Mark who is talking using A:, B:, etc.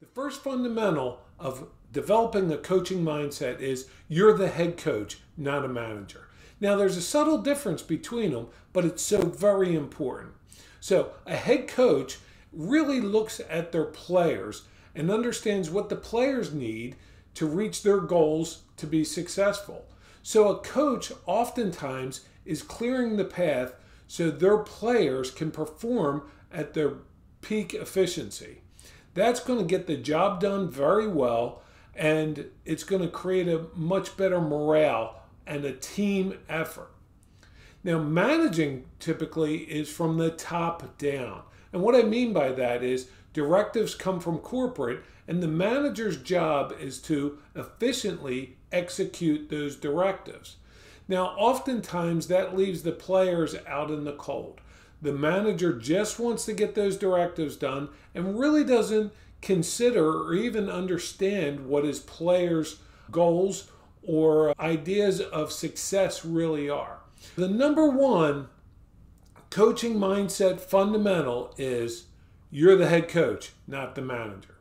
A: The first fundamental of developing a coaching mindset is you're the head coach, not a manager. Now, there's a subtle difference between them, but it's so very important. So, a head coach really looks at their players and understands what the players need to reach their goals to be successful. So, a coach oftentimes is clearing the path so their players can perform at their peak efficiency. That's going to get the job done very well and it's going to create a much better morale and a team effort. Now, managing typically is from the top down. And what I mean by that is directives come from corporate, and the manager's job is to efficiently execute those directives. Now, oftentimes that leaves the players out in the cold. The manager just wants to get those directives done and really doesn't consider or even understand what his players' goals or ideas of success really are. The number one coaching mindset fundamental is you're the head coach, not the manager.